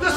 This